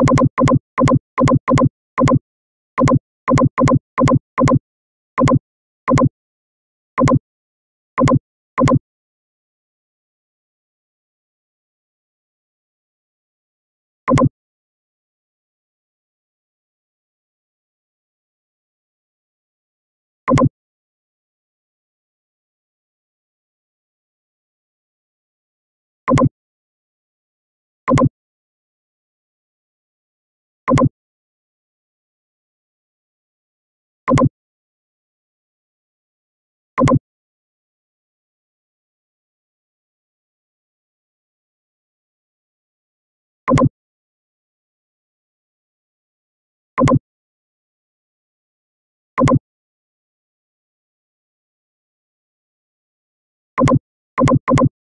you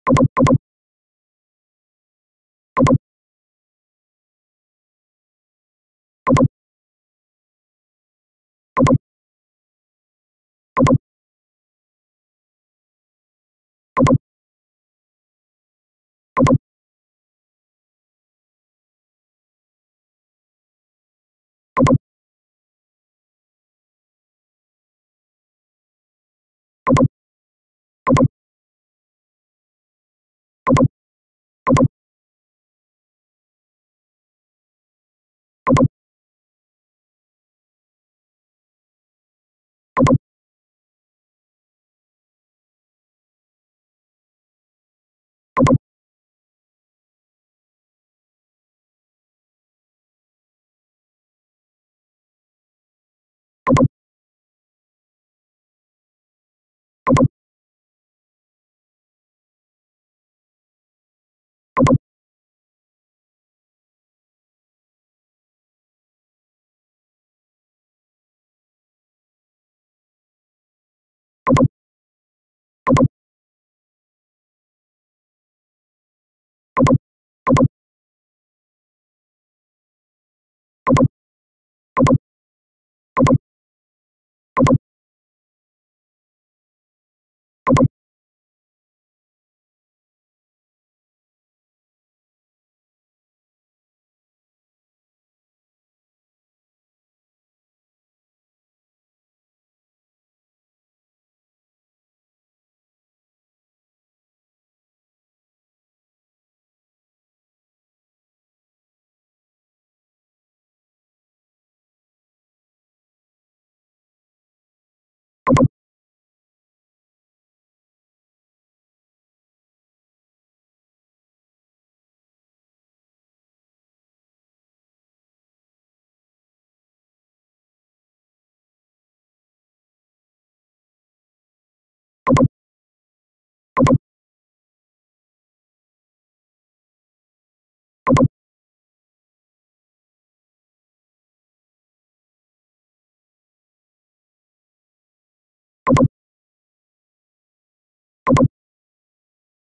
you